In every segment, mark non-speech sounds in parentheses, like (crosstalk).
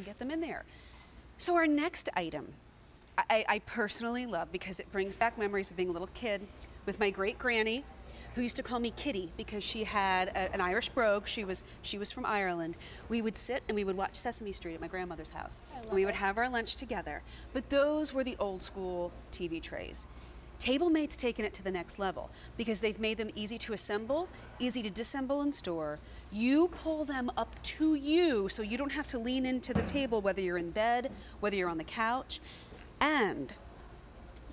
and get them in there. So our next item, I, I personally love because it brings back memories of being a little kid with my great granny who used to call me Kitty because she had a, an Irish brogue. She was she was from Ireland. We would sit and we would watch Sesame Street at my grandmother's house. And we would have our lunch together. But those were the old school TV trays. TableMate's taken it to the next level because they've made them easy to assemble, easy to disassemble and store. You pull them up to you so you don't have to lean into the table whether you're in bed, whether you're on the couch. And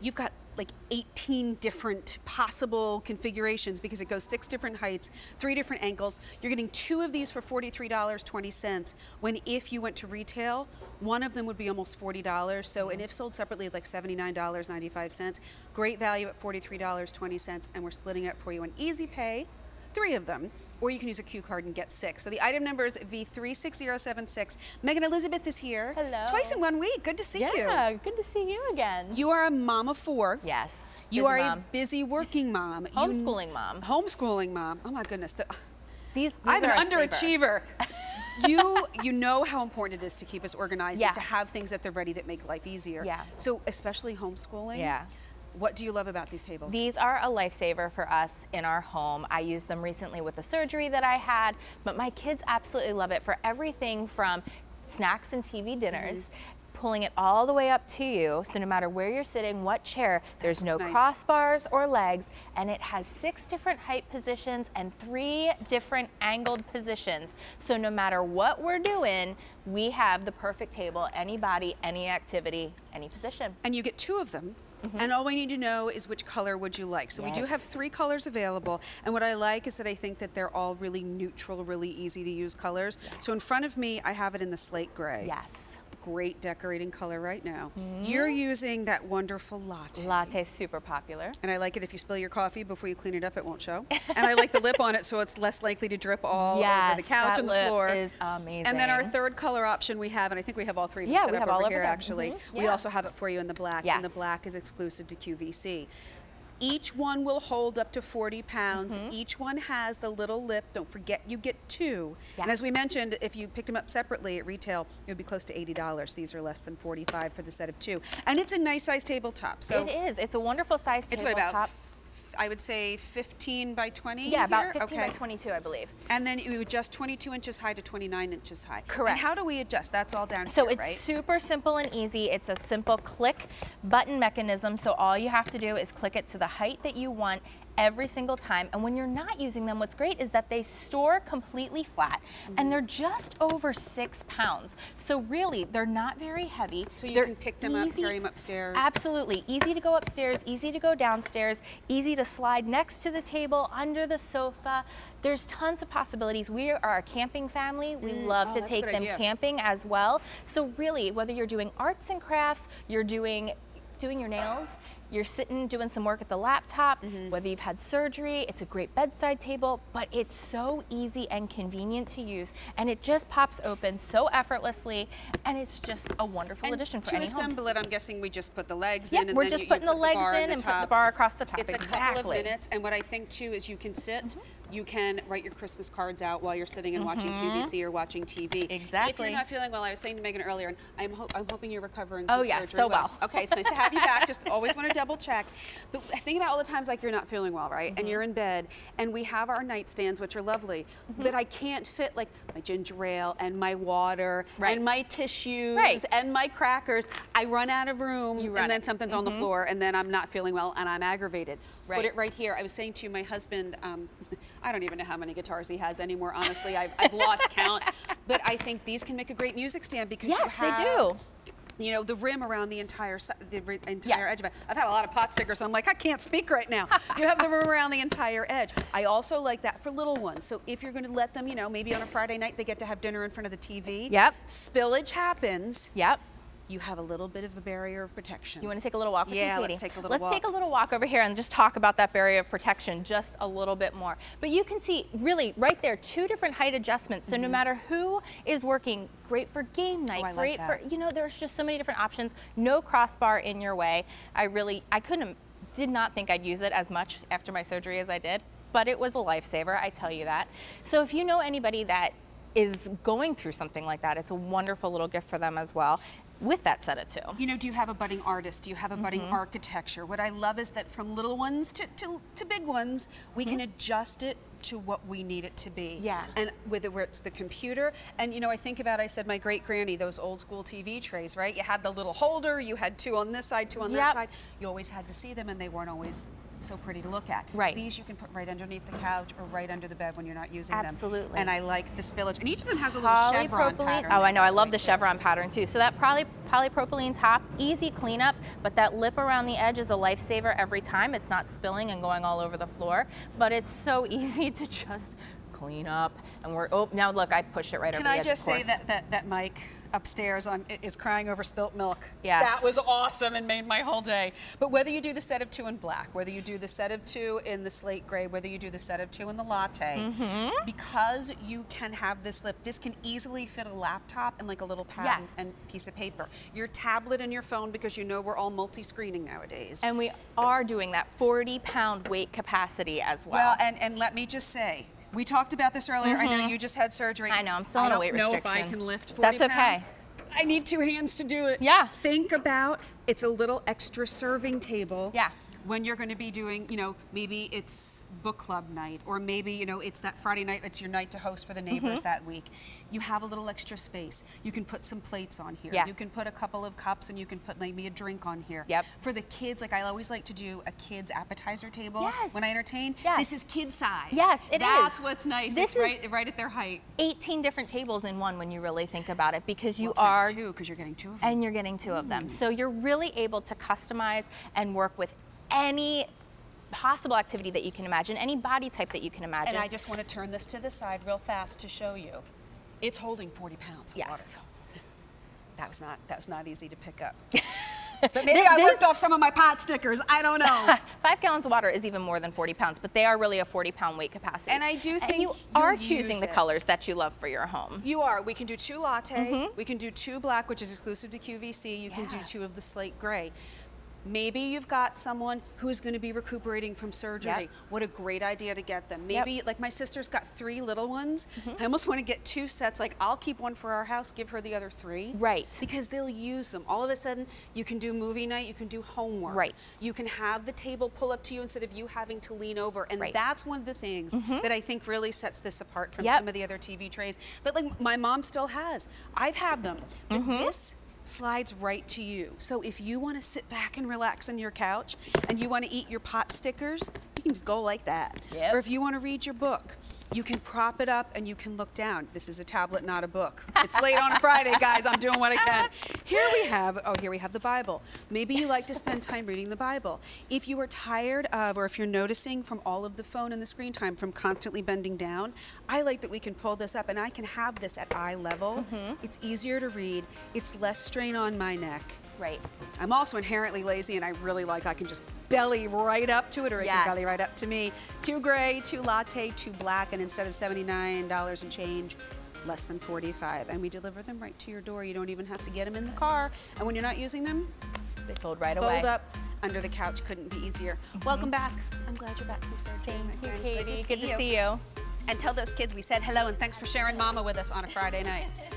you've got like 18 different possible configurations because it goes six different heights, three different angles. You're getting two of these for $43.20 when if you went to retail, one of them would be almost $40. So, and if sold separately, like $79.95. Great value at $43.20 and we're splitting it for you on easy pay, three of them or you can use a Q card and get six. So the item number is V36076. Megan Elizabeth is here. Hello. Twice in one week. Good to see yeah, you. Yeah, good to see you again. You are a mom of four. Yes. You are mom. a busy working mom. (laughs) homeschooling mom. Homeschooling mom. Oh my goodness. The, these, these I'm an underachiever. (laughs) you you know how important it is to keep us organized yeah. and to have things that they're ready that make life easier. Yeah. So especially homeschooling. Yeah. What do you love about these tables? These are a lifesaver for us in our home. I used them recently with the surgery that I had, but my kids absolutely love it for everything from snacks and TV dinners. Mm -hmm pulling it all the way up to you. So no matter where you're sitting, what chair, there's no nice. crossbars or legs, and it has six different height positions and three different angled positions. So no matter what we're doing, we have the perfect table, any body, any activity, any position. And you get two of them Mm -hmm. And all we need to know is which color would you like. So yes. we do have three colors available. And what I like is that I think that they're all really neutral, really easy to use colors. Yeah. So in front of me, I have it in the slate gray. Yes great decorating color right now. Mm. You're using that wonderful latte. Latte is super popular. And I like it if you spill your coffee before you clean it up, it won't show. and I like the lip on it so it's less likely to drip all yes, over the couch and the floor. is amazing. And then our third color option we have, and I think we have all three yeah, set we up have over all here them. actually. Mm -hmm. yeah. We also have it for you in the black, yes. and the black is exclusive to QVC. Each one will hold up to 40 pounds. Mm -hmm. Each one has the little lip. Don't forget you get two. Yeah. And as we mentioned, if you picked them up separately at retail, it would be close to $80. These are less than 45 for the set of two. And it's a nice size tabletop. So it is. It's a wonderful size tabletop. It's what about I would say 15 by 20 Yeah, about here? 15 okay. by 22, I believe. And then you adjust 22 inches high to 29 inches high. Correct. And how do we adjust? That's all down so here, it's right? super simple and easy. It's a simple click button mechanism. So all you have to do is click it to the height that you want every single time. And when you're not using them, what's great is that they store completely flat and mm-hmm. they're just over six pounds. So really, they're not very heavy. So you they're can pick them easy, up, carry them upstairs. Absolutely. Easy to go upstairs, easy to go downstairs, easy to slide next to the table, under the sofa. There's tons of possibilities. We are a camping family. We mm, love oh, to take them idea. camping as well. So really, whether you're doing arts and crafts, you're doing doing your nails, you're sitting doing some work at the laptop, mm -hmm. whether you've had surgery, it's a great bedside table, but it's so easy and convenient to use, and it just pops open so effortlessly, and it's just a wonderful and addition for to any assemble home. it, I'm guessing we just put the legs in, and we're just you, putting you the put legs the in the and put the bar across the top. It's exactly. a couple of minutes, and what I think too is you can sit. Mm -hmm you can write your Christmas cards out while you're sitting and mm -hmm. watching QVC or watching TV. Exactly. If you're not feeling well, I was saying to Megan earlier, and I'm, ho I'm hoping you're recovering oh, yeah, so well. well. Okay, it's nice to have you back. Just (laughs) always want to double check. But think about all the times like you're not feeling well, right? Mm -hmm. And you're in bed, and we have our nightstands, which are lovely, mm -hmm. but I can't fit like my ginger ale and my water right. and my tissues right. and my crackers. I run out of room, and then it. something's on the Mm-hmm. floor, and then I'm not feeling well, and I'm aggravated. Right. Put it right here. I was saying to you, my husband, um, I don't even know how many guitars he has anymore, honestly. I've, I've lost (laughs) count. But I think these can make a great music stand because yes, you have, they do you know, the rim around the entire the entire yeah. edge of it. I've had a lot of pot stickers, so I'm like, I can't speak right now. you have the (laughs) rim around the entire edge. I also like that for little ones. So if you're going to let them, you know, maybe on a Friday night they get to have dinner in front of the TV. Yep. Spillage happens. Yep you have a little bit of a barrier of protection. You want to take a little walk with yeah, me, Katie? let's take a little let's walk. take a little walk over here and just talk about that barrier of protection just a little bit more. But you can see really right there two different height adjustments. So mm -hmm. no mm-hmm. matter who is working, great for game night, oh, great like for, you know, there's just so many different options. No crossbar in your way. I really, I couldn't, did not think I'd use it as much after my surgery as I did, but it was a lifesaver, I tell you that. So if you know anybody that is going through something like that, it's a wonderful little gift for them as well with that set of two. You know, do you have a budding artist? Do you have a budding Mm-hmm. architecture? What I love is that from little ones to, to, to big ones, we can adjust it to what we need it to be. Mm-hmm. Yeah. And whether it's the computer, and you know, I think about, I said my great granny, those old school TV trays, right? You had the little holder, you had two on this side, two on that Yep. side. You always had to see them, and they weren't always so pretty to look at. Right. These you can put right underneath the couch or right under the bed when you're not using them. Absolutely. And I like the spillage. And each of them has a little chevron pattern. Oh, I know. I love the chevron pattern too. So that poly, polypropylene top, easy cleanup, but that lip around the edge is a lifesaver every time. It's not spilling and going all over the floor, but it's so (laughs) easy to just clean up. And we're oh now look, I pushed it right Can over the I just say that, that that Mike upstairs on is crying over spilt milk? Yes. That was awesome and made my whole day. But whether you do the set of two in black, whether you do the set of two in the slate gray, whether you do the set of two in the latte, Mm-hmm. because you can have this lip, this can easily fit a laptop and like a little pad Yes. and piece of paper. Your tablet and your phone, because you know we're all multi-screening nowadays. And we are doing that 40 pound weight capacity as well. Well, and, and let me just say, we talked about this earlier. I know you just had surgery. Mm-hmm. I know, I'm still I on a don't weight know if I can lift 40 That's okay. pounds. I need two hands to do it. Yeah. Think about it's a little extra serving table. Yeah. When you're going to be doing, you know, maybe it's book club night, or maybe you know it's that Friday night. It's your night to host for the neighbors Mm-hmm. that week. You have a little extra space. You can put some plates on here. Yeah. You can put a couple of cups, and you can put maybe a drink on here. Yep. For the kids, like I always like to do a kids appetizer table Yes. when I entertain. Yes. This is kid size. Yes, it That's is. what's nice. This it's is- right, right at their height. 18 different tables in one when you really think about it because you well, are two because you're getting two of them. and you're getting two of them. So you're really able to customize and work with any possible activity that you can imagine, any body type that you can imagine. And I just want to turn this to the side real fast to show you. It's holding 40 pounds of yes. water. (laughs) That was not that was not easy to pick up. (laughs) but maybe I worked off some of my pot stickers. I don't know. (laughs) Five gallons of water is even more than 40 pounds, but they are really a 40 pound weight capacity. And I do think you you'll are choosing the colors that you love for your home. You are. We can do two latte. Mm-hmm. We can do two black, which is exclusive to QVC. You can do two of the slate gray. Maybe you've got someone who's going to be recuperating from surgery. Yep. What a great idea to get them. Yep. Maybe, like my sister's got three little ones. I almost want to get two sets. Like, I'll keep one for our house, give her the other three. Right. Because they'll use them. All of a sudden, you can do movie night, you can do homework. Right. You can have the table pull up to you instead of you having to lean over. And Right. that's one of the things that I think really sets this apart from Yep. some of the other TV trays that like my mom still has. I've had them. But Mm-hmm. this slides right to you. So if you want to sit back and relax on your couch and you want to eat your pot stickers, you can just go like that. Yep. Or if you want to read your book, you can prop it up and you can look down. This is a tablet, not a book. It's late on a Friday, guys. I'm doing what I can. Here we have, oh, here we have the Bible. Maybe you like to spend time reading the Bible. If you are tired of, or if you're noticing from all of the phone and the screen time from constantly bending down, I like that we can pull this up and I can have this at eye level. Mm-hmm. It's easier to read. It's less strain on my neck. Right. I'm also inherently lazy and I really like I can just belly right up to it or it Yes. can belly right up to me. Two gray, two latte, two black, and instead of $79 and change, less than 45 And we deliver them right to your door. You don't even have to get them in the car. And when you're not using them, They fold right fold away. Mm-hmm. up under the couch. Couldn't be easier. Welcome back. I'm glad you're back from surgery. Thank you, friend. Katie. Good to see you. you. And tell those kids we said hello and thanks for sharing mama with us on a Friday night. (laughs)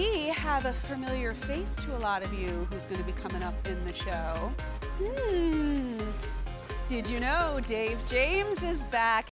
we have a familiar face to a lot of you who's going to be coming up in the show. Hmm. Did you know Dave James is back?